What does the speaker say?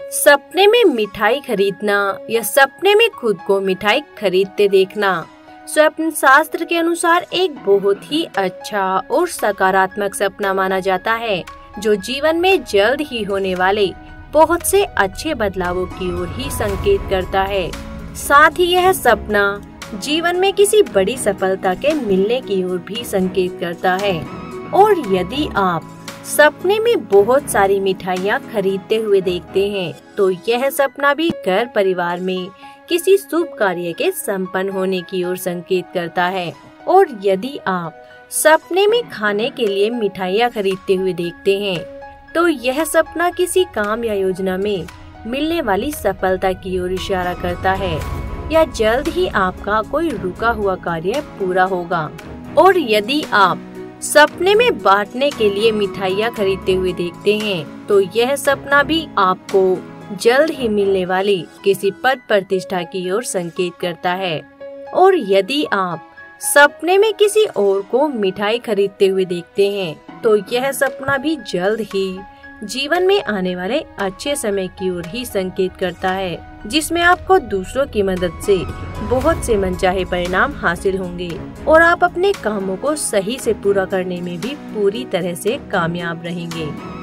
सपने में मिठाई खरीदना या सपने में खुद को मिठाई खरीदते देखना, स्वप्न शास्त्र के अनुसार एक बहुत ही अच्छा और सकारात्मक सपना माना जाता है, जो जीवन में जल्द ही होने वाले, बहुत से अच्छे बदलावों की ओर ही संकेत करता है। साथ ही यह सपना जीवन में किसी बड़ी सफलता के मिलने की ओर भी संकेत करता है। और यदि आप सपने में बहुत सारी मिठाइयाँ खरीदते हुए देखते हैं। तो यह सपना भी घर परिवार में किसी शुभ कार्य के संपन्न होने की ओर संकेत करता है। और यदि आप सपने में खाने के लिए मिठाइयाँ खरीदते हुए देखते हैं तो यह सपना किसी काम या योजना में मिलने वाली सफलता की ओर इशारा करता है, या जल्द ही आपका कोई रुका हुआ कार्य पूरा होगा। और यदि आप सपने में बांटने के लिए मिठाइयाँ खरीदते हुए देखते हैं तो यह सपना भी आपको जल्द ही मिलने वाली किसी पद प्रतिष्ठा की ओर संकेत करता है। और यदि आप सपने में किसी और को मिठाई खरीदते हुए देखते हैं तो यह सपना भी जल्द ही जीवन में आने वाले अच्छे समय की ओर ही संकेत करता है, जिसमें आपको दूसरों की मदद से बहुत से मनचाहे परिणाम हासिल होंगे और आप अपने कामों को सही से पूरा करने में भी पूरी तरह से कामयाब रहेंगे।